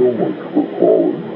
so much for calling.